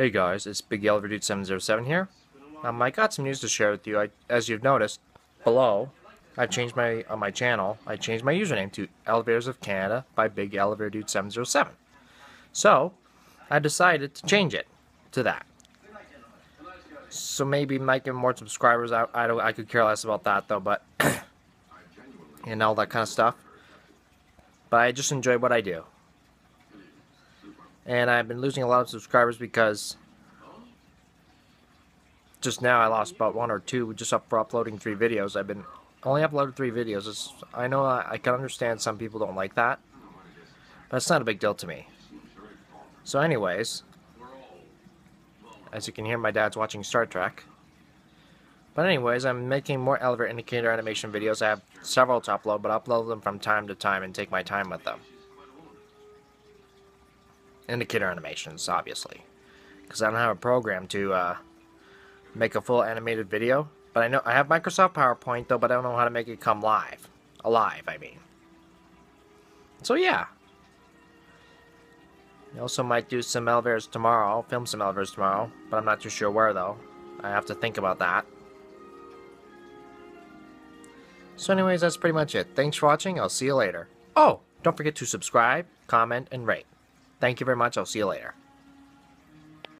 Hey guys, it's Big Elevator Dude 707 here. Um, I got some news to share with you. I, as you've noticed below, I changed my on my channel. I changed my username to Elevators of Canada by Big Elevator Dude 707. So, I decided to change it to that. So maybe might get more subscribers. I I, don't, I could care less about that though, but and all that kind of stuff. But I just enjoy what I do and I've been losing a lot of subscribers because just now I lost about one or two just up for uploading three videos. I've been only uploaded three videos. It's, I know I, I can understand some people don't like that, but it's not a big deal to me. So anyways, as you can hear, my dad's watching Star Trek. But anyways, I'm making more elevator indicator animation videos. I have several to upload, but I upload them from time to time and take my time with them indicator animations, obviously. Because I don't have a program to uh, make a full animated video. But I know I have Microsoft PowerPoint, though, but I don't know how to make it come live. Alive, I mean. So, yeah. I also might do some elevators tomorrow, film some elevators tomorrow, but I'm not too sure where, though. I have to think about that. So anyways, that's pretty much it. Thanks for watching. I'll see you later. Oh, don't forget to subscribe, comment, and rate. Thank you very much. I'll see you later.